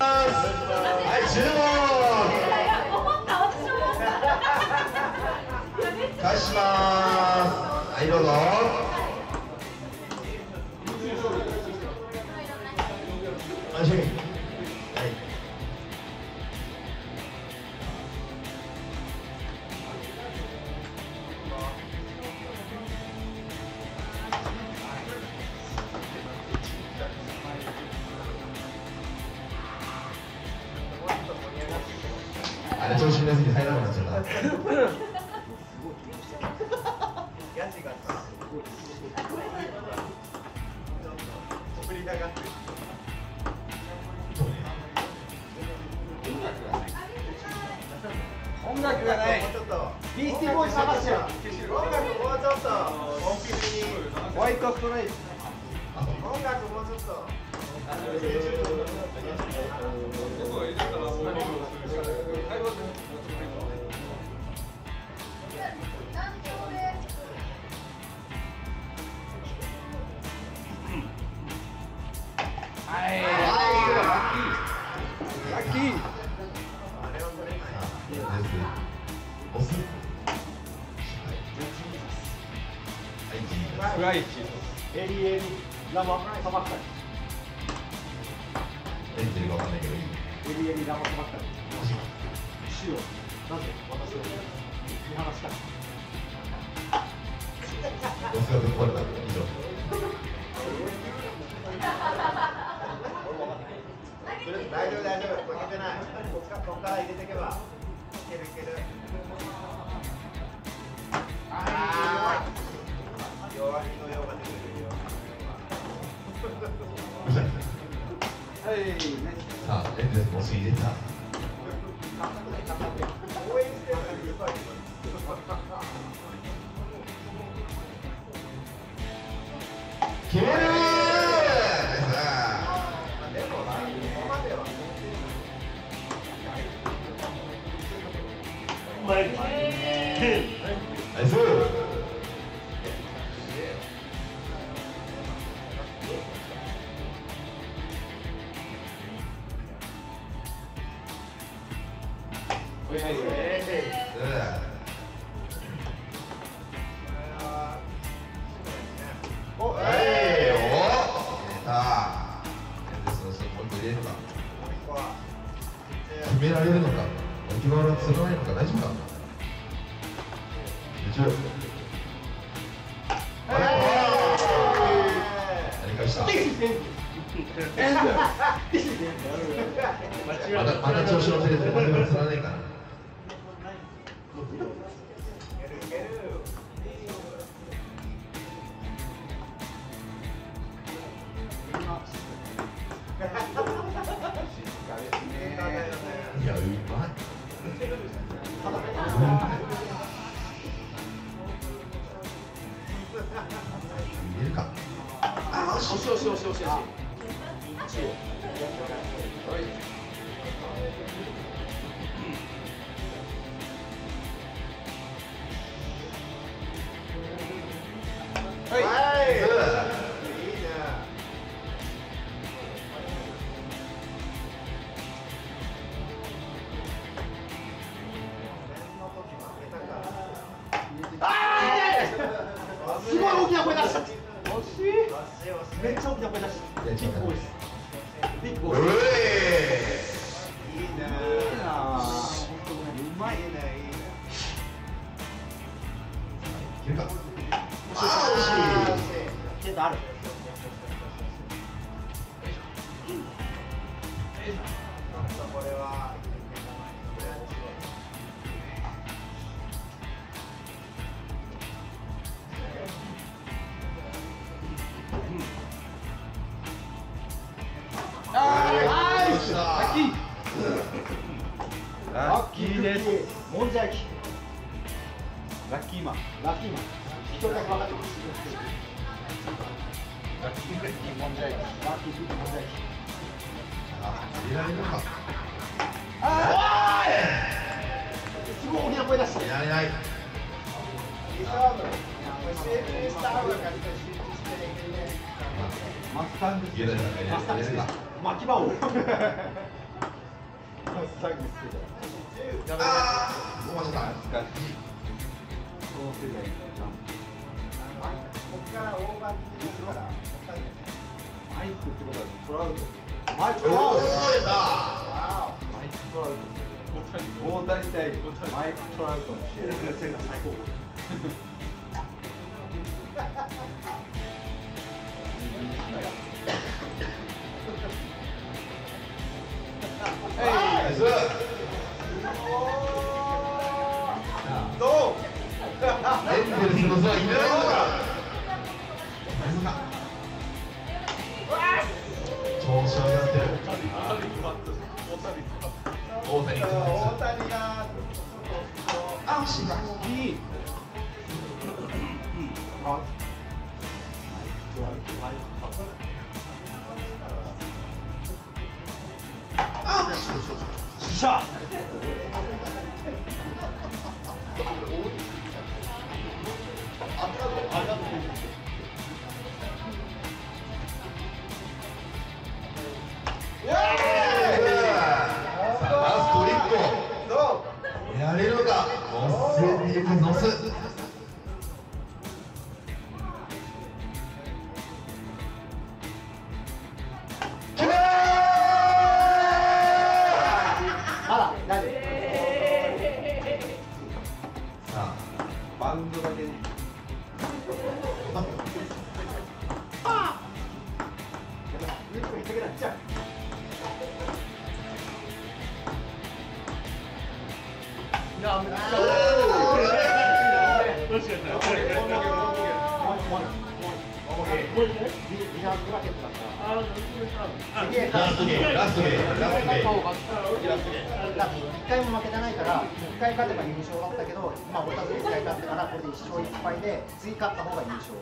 はい注文返しますはいど うぞ調子に乗りすぎて入らなくなっちゃった。音見放した押すがぶっ壊れた。以上大丈夫大丈夫負けてないこっから入れて決められるのか置き場を釣らないのか大丈夫か集中やり返した？まだまだ調子乗ってるとまだ釣らないからしよしよしよしよしめっちゃ大きな声出したいや違うボイスビッグボうイスえいいね。いいうまいいいねい。いねいあ惜しいある？ラッキーですもんじゃ焼きラッキーマン。ラッキーマン。人だけ分かってますラッキークッキーもんじゃ焼きラッキークッキーもんじゃ焼きあ入れられるかあーすごい大きな声出したいられないいい勝負集中した方が勝ち集中していけるねマスタン。グ入れられるか入れられるか巻き場をサービスけどあー、ごめんなさい。懐かしいこの世代のジャンプここからオーバーキーするからマイクってことはトラウトマイクおー、出た。ワマイクトラウト大谷対マイクトラウトの試合ナイエンゼルスの空いないのか。調子上がってる。大谷。大谷があ、失敗。いいああ、しゃさ1回も負けてないから、1回勝てば優勝だったけど、まあ、お互い1回勝ってから、これで1勝1敗で、次勝った方が優勝。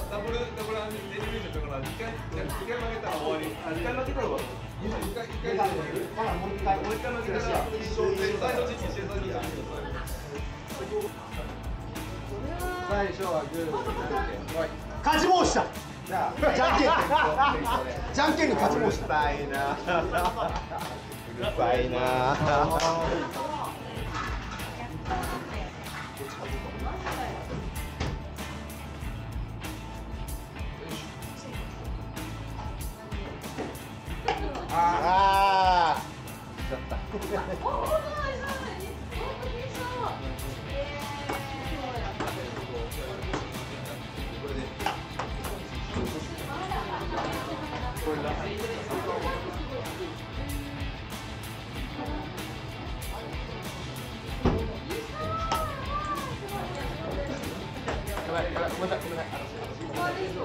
ダブルダブルアンューから2回負けたら終わり2回負けたら終わりもう一回、もう1回負けたら一勝で最初はグー勝ち申したじゃんけんじゃんけんに勝ち申したさいなうるさいなごめんなさいごめんなさい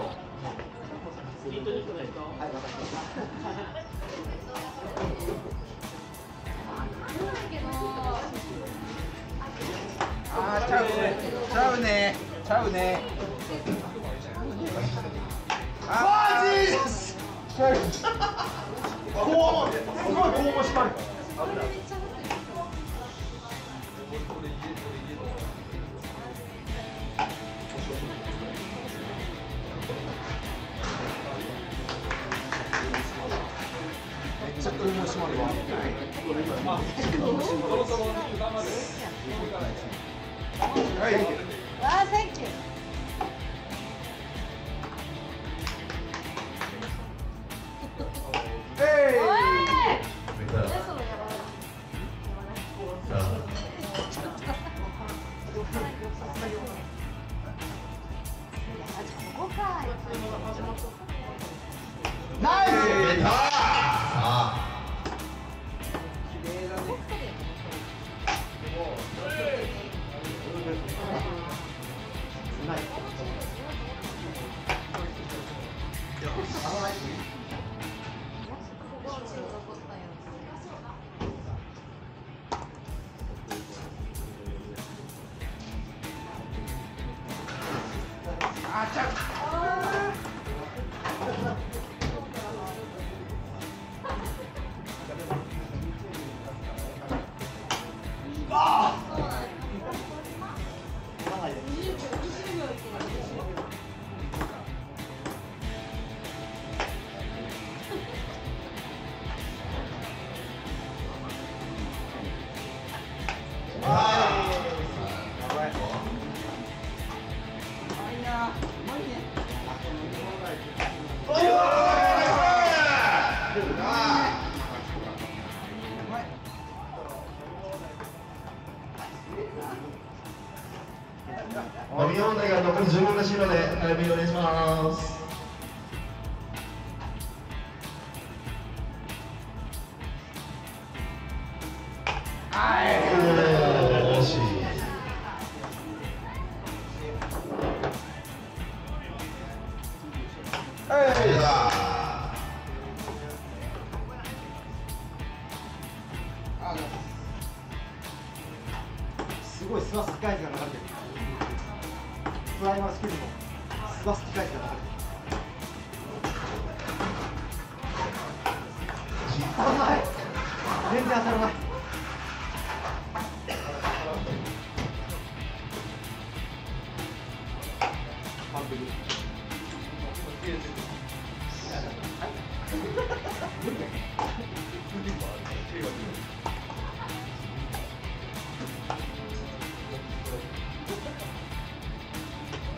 あーちゃうね。ちゃうね。ちゃうね。あージーザスこうすごい。こうも縛るめっちゃこうも締まるわわ始まった。飲み問題が残り15分らしいので早めにお願いします。スワス機械図が流れてる当たらない全然当たらない完璧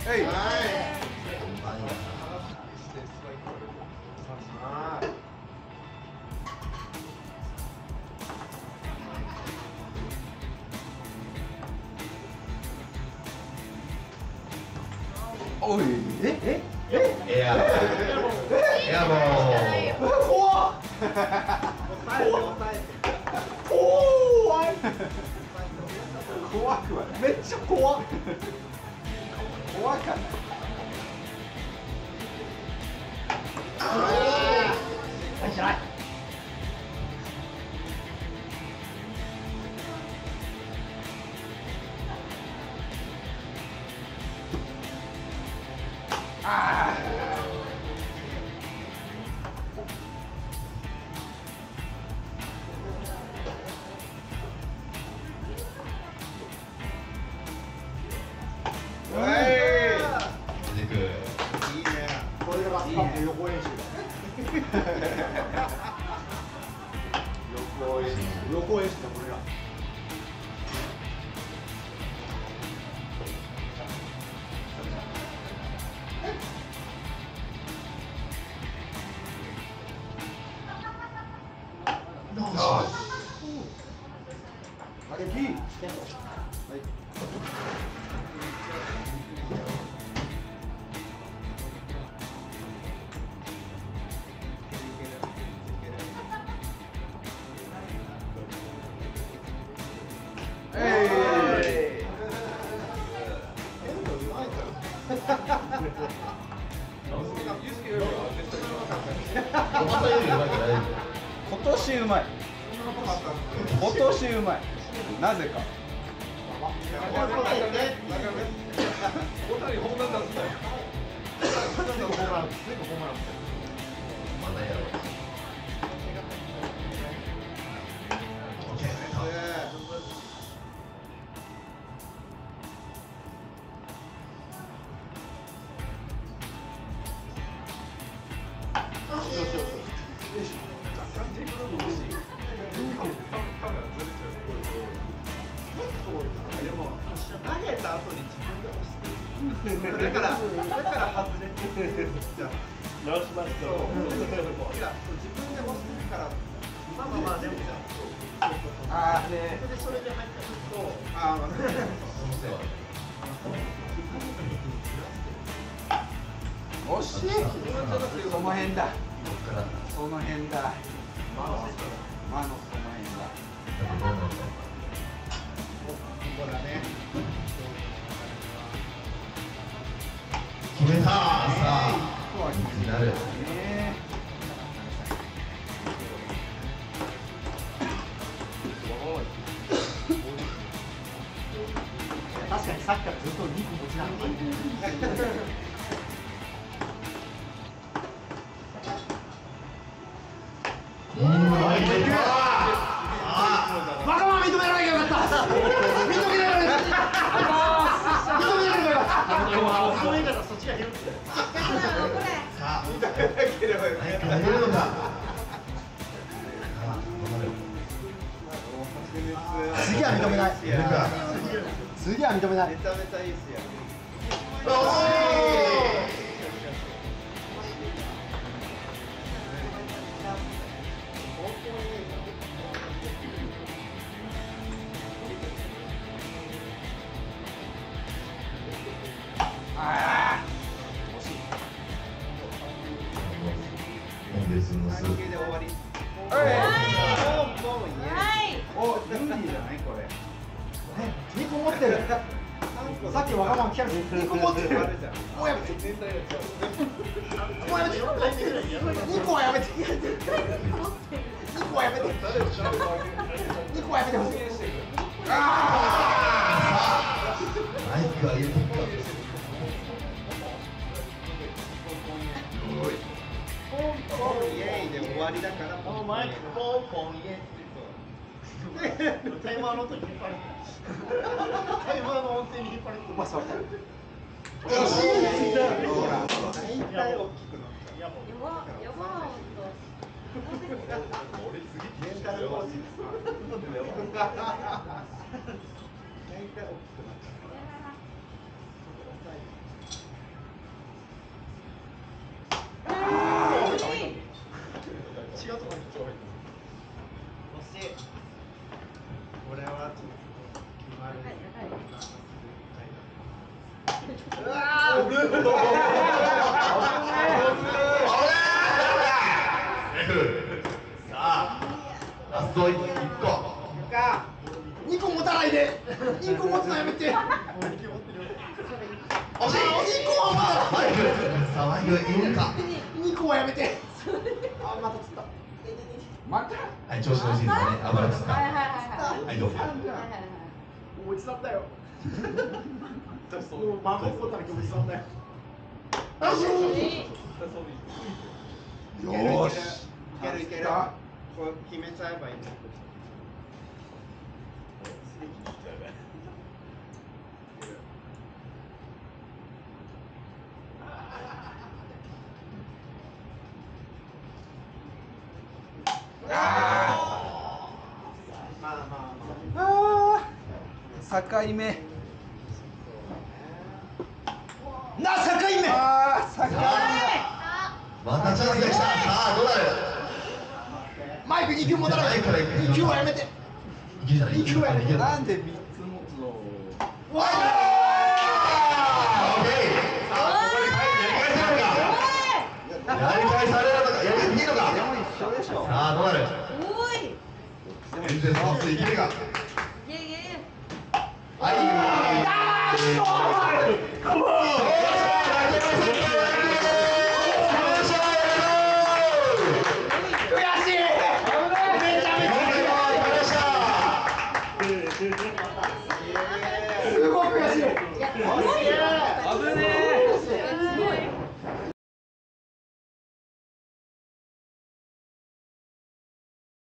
はいおいえええエアエアボー怖っ。怖い怖くはないめっ。ちゃ怖っ。怖かないはいじゃない出今年うまい。今年うまい。なぜか。まだやろうでも投げた後に自分で押してだからだから外れてじゃあ直しますといや自分で押してるからまあまあまあでもじゃあああねそれでそれで入ってくるとああま惜しいその辺だ。その辺だ魔のその辺だ決めたさあ。気になるえー次は認めない。次は認めない。めちゃめちゃいいっすよ2個持ってる。さっきわがまま聞かれて2個持ってる。もうやめてもうやめて。2個はやめて。2個はやめて。2個はやめてほしい。あマイク上げてポンポンイエイで終わりだからポンポンイエって言うとタイマーの時引っ張れタイマーの音程に引っ張れてーうまそうよしほら大体大きくなっいやもうやばやば俺次た大体大きくなっ違うところに超入って惜しいこれはちょっと決まるうわさあラスト1個ーか。2個持たないで。2個持つのやめて。惜しいマイクさあマイクいるか。2個はやめて。あまた？つったまたはい調子のいいですね暴れつったはいはいはいはいはいどう。ぞよもう。マンゴーポタの気持ちさんだよよーしいけるいけるこれ決めちゃえばいいんだまあまあまあ。あー境目な境目あー境目またチャンスが来たさあどうなるマイク2球持たないで2球はやめて。いけるじゃなんで3つ持つの？わあオッケー。さあここにやり返せるのか？やり返されるのか？やり返いいのか？でも一緒でしょさあどうなる？おい。エンゼルスのスいけるかいやい。やいやはい悔しい。め